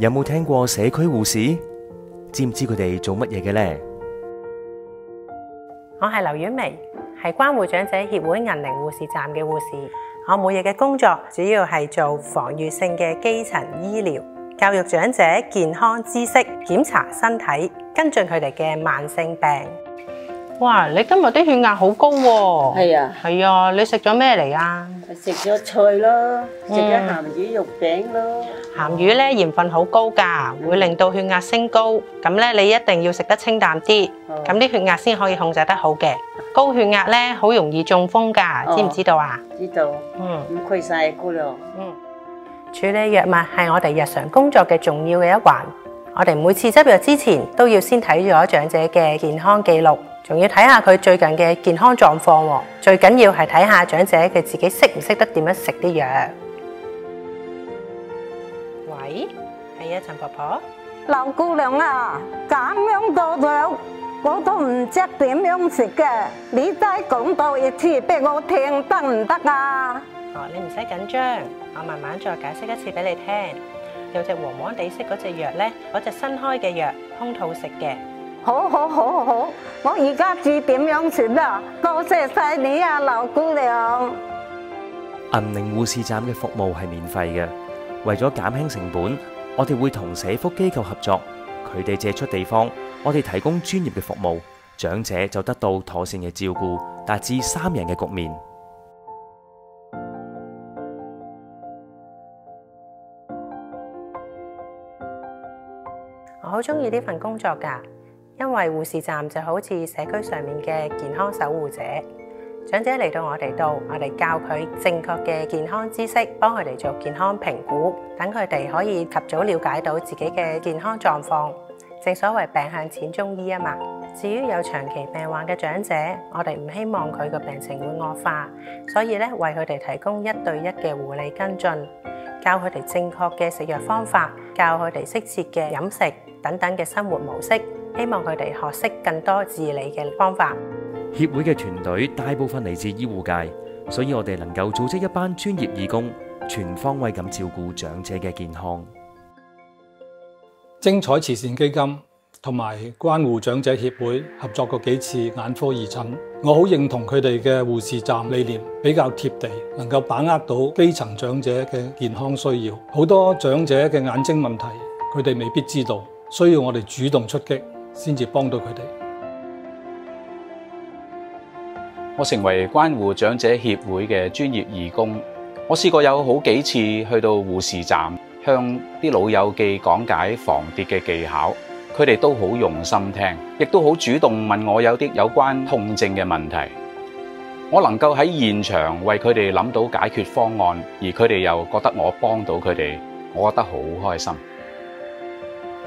有冇听过社区护士？知唔知佢哋做乜嘢嘅呢？我係劉婉薇，係關護長者协会银龄护士站嘅护士。我每日嘅工作主要係做防御性嘅基层医疗，教育长者健康知识，检查身体，跟进佢哋嘅慢性病。哇！你今日啲血壓好高喎。係啊，係啊，你食咗咩嚟啊？食咗菜咯，食咗鹹魚肉餅咯。鹹魚咧鹽分好高㗎，會令到血壓升高。咁咧你一定要食得清淡啲，哦咁啲血壓先可以控制得好嘅。高血壓咧好容易中風㗎，哦知唔知道啊？知道，嗯唔虧晒姑娘。嗯。處理藥物係我哋日常工作嘅重要嘅一環。我哋每次執藥之前都要先睇咗長者嘅健康記錄，仲要睇下佢最近嘅健康狀況喎。最緊要係睇下長者佢自己識唔識得點樣食啲藥。喂，係啊，陳婆婆。劉姑娘啊，咁樣多藥，我都唔知點樣食嘅。你再講多一次俾我聽得唔得啊？哦，你唔使緊張，我慢慢再解釋一次俾你聽。有隻黃黃地色嗰隻藥咧，嗰隻新開嘅藥，空肚食嘅。好好好好，我而家知點樣食啦。多謝晒你啊，劉姑娘。銀齡護士站嘅服務係免費嘅，為咗減輕成本，我哋會同社福機構合作，佢哋借出地方，我哋提供專業嘅服務，長者就得到妥善嘅照顧，達至三人嘅局面。我好中意呢份工作㗎，因為護士站就好似社區上面嘅健康守護者。長者嚟到我哋度，我哋教佢正確嘅健康知識，幫佢哋做健康評估，等佢哋可以及早了解到自己嘅健康狀況。正所謂病向浅中醫啊嘛。至於有長期病患嘅長者，我哋唔希望佢個病情會惡化，所以咧為佢哋提供一對一嘅護理跟進，教佢哋正確嘅食藥方法，教佢哋適切嘅飲食等等嘅生活模式，希望佢哋學識更多治理嘅方法。協會嘅團隊大部分嚟自醫護界，所以我哋能夠組織一班專業義工，全方位咁照顧長者嘅健康。精彩慈善基金同埋關護長者協會合作過幾次眼科義診，我好認同佢哋嘅護士站理念，比較貼地，能夠把握到基層長者嘅健康需要。好多長者嘅眼睛問題，佢哋未必知道，需要我哋主動出擊，先至幫到佢哋。我成為關護長者協會嘅專業義工，我試過有好幾次去到護士站，向啲老友記講解防跌嘅技巧，佢哋都好用心聽，亦都好主動問我有啲有關痛症嘅問題。我能夠喺現場為佢哋諗到解決方案，而佢哋又覺得我幫到佢哋，我覺得好開心。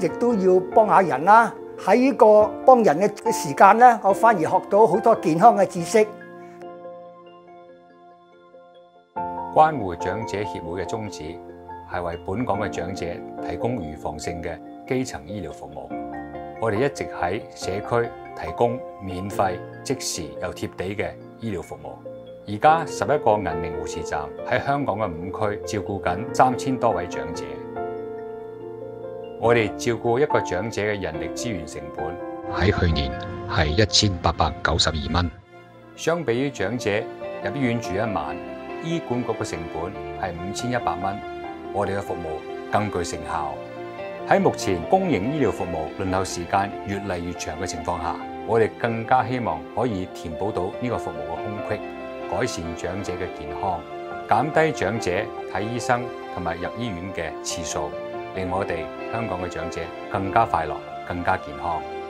亦都要幫下人啦。喺呢個幫人嘅時間咧，我反而學到好多健康嘅知識。關護長者協會嘅宗旨係為本港嘅長者提供預防性嘅基層醫療服務。我哋一直喺社區提供免費、即時又貼地嘅醫療服務。而家十一個銀齡護士站喺香港嘅五區照顧緊三千多位長者。我哋照顧一個長者嘅人力資源成本喺去年係一千八百九十二蚊。相比于長者入醫院住一晚，醫管局嘅成本係五千一百蚊。我哋嘅服務更具成效。喺目前公營醫療服務輪候時間越嚟越長嘅情況下，我哋更加希望可以填補到呢個服務嘅空隙，改善長者嘅健康，減低長者睇醫生同埋入醫院嘅次數。令我哋香港嘅长者更加快乐、更加健康。